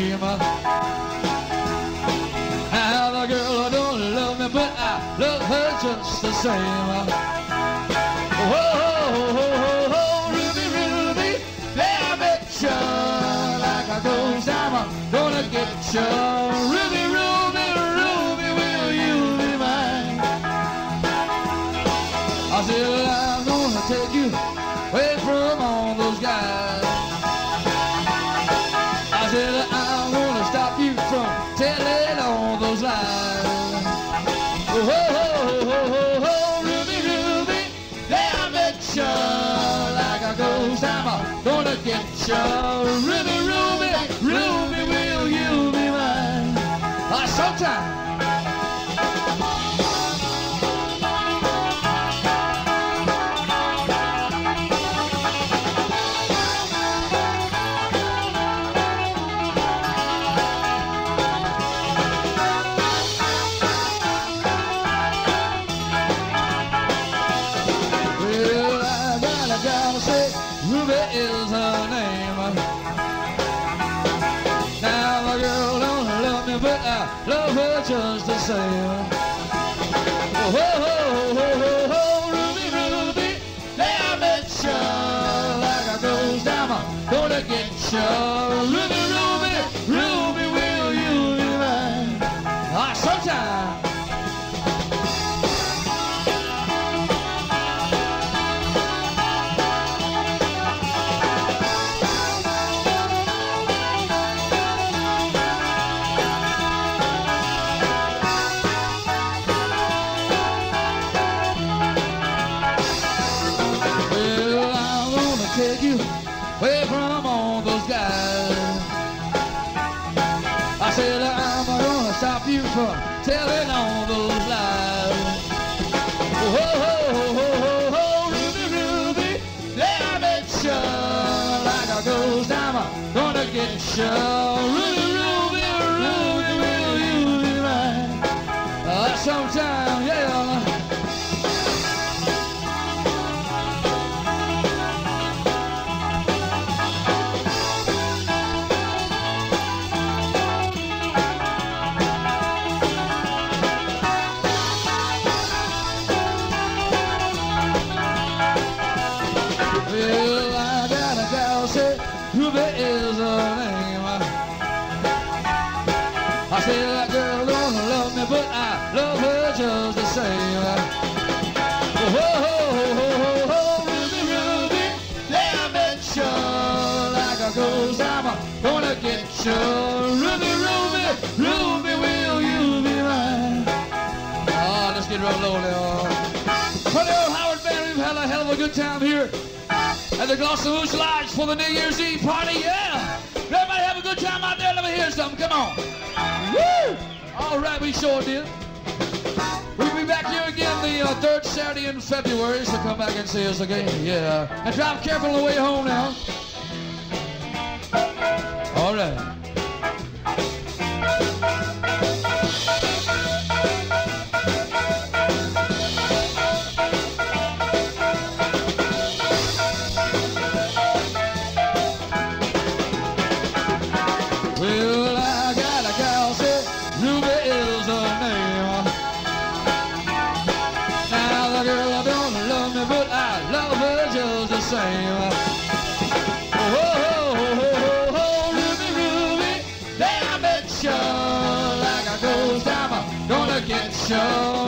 name. Now the girl I don't love me, but I love her just the same. Ruby, Ruby, like I I'm gonna get you. Ruby, Ruby, Ruby, will you be mine? I said I'm gonna take you get you. Ruby, Oh, ho, ho, ho, ho, ho, Ruby, Ruby, I bet you like a ghost, I'm gonna get you. Ruby, gonna get you. Ruby, but I love her just the same. Oh, ho, ho, ho, ho, Ruby, Ruby, yeah, I bet like a ghost. I'm gonna get you. Ruby, Ruby, Ruby, will you be mine? Ah, let's get real low now. Honey, Earl Howard Band, we've had a hell of a good time here at the Glossopouche Lodge for the New Year's Eve party. Yeah! Everybody have a good time out there. Let me hear something. Come on. Woo! All right, we sure did. We'll be back here again the uh, third Saturday in February, so come back and see us again. Yeah. And drive careful on the way home now. All right. Gonna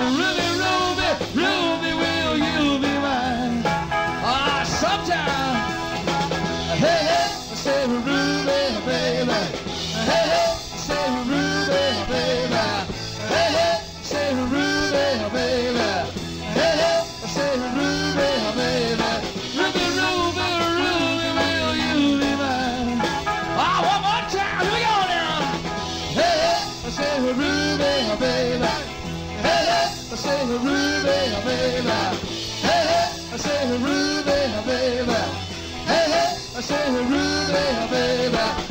Hey, say Ruby, baby. Hey, hey, I say Ruby, baby.